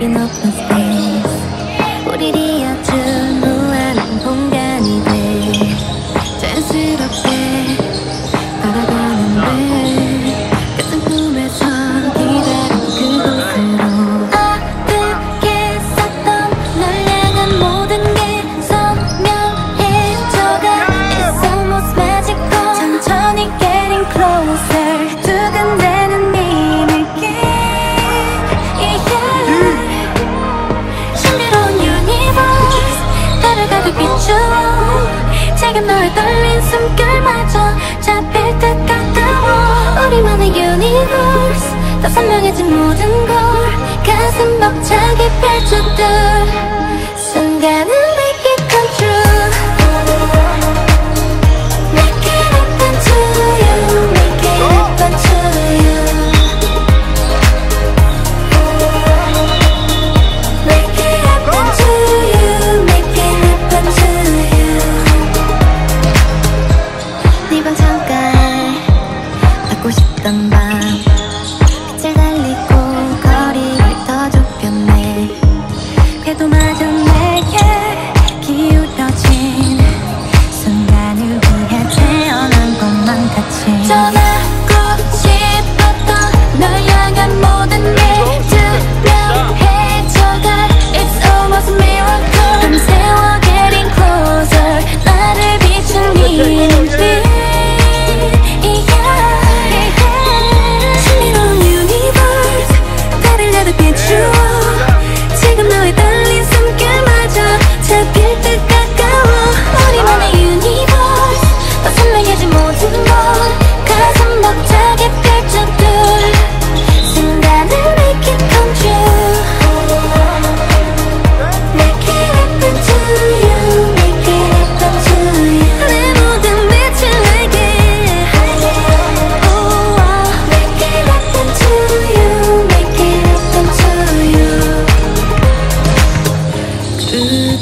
keeping up with me. 내게 너의 떨린 숨결마저 잡힐 듯 가까워. 우리만의 universe 더 선명해진 모든 걸 가슴 벅차게 펼쳐둘 순간은 보고 싶던 밤. 빛을 달리고 거리를 더 좁혔네. 그래도 마저 내게 기울어진 순간을 위해 태어난 것만 같이.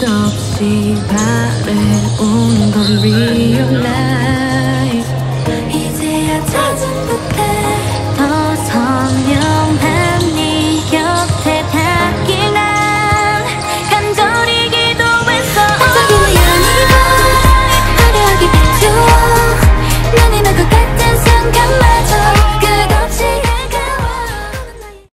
없이 바래온 걸 r e a